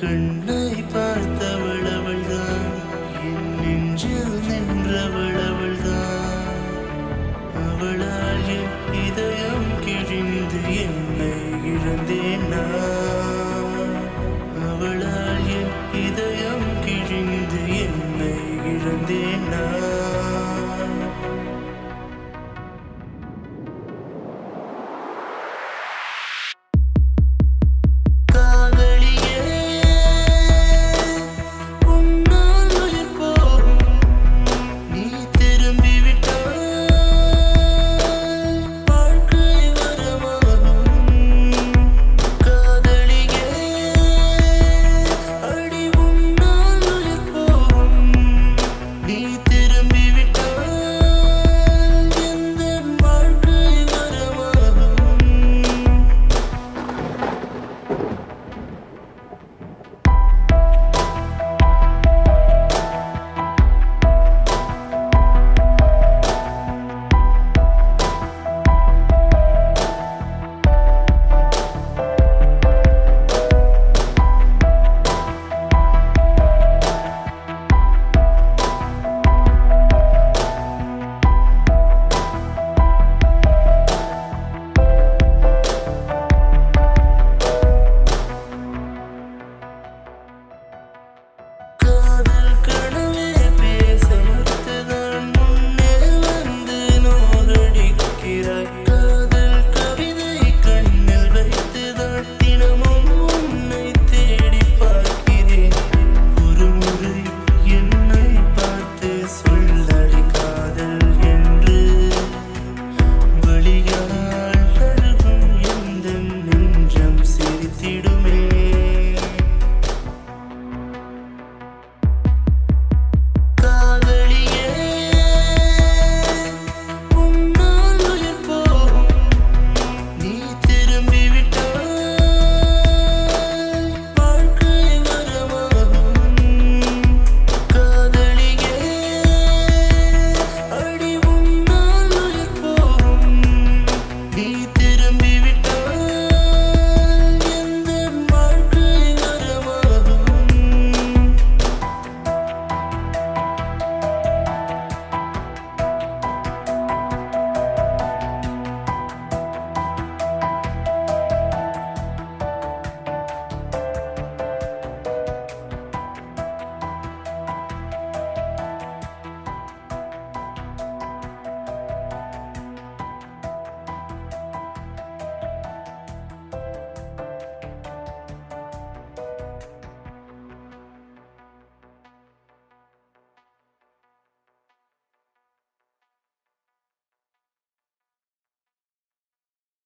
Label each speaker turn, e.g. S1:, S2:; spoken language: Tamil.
S1: கண்ணாய் பார்த்தவள் அவள்தான் என் நெஞ்சில் நின்றவள் அவள்தான் அவளால் என் இதயம் கிழிந்து என்னை இழந்தேன் நான். அவளால் என் இதயம் கிழிந்து என்னை இழந்தேன் நான்.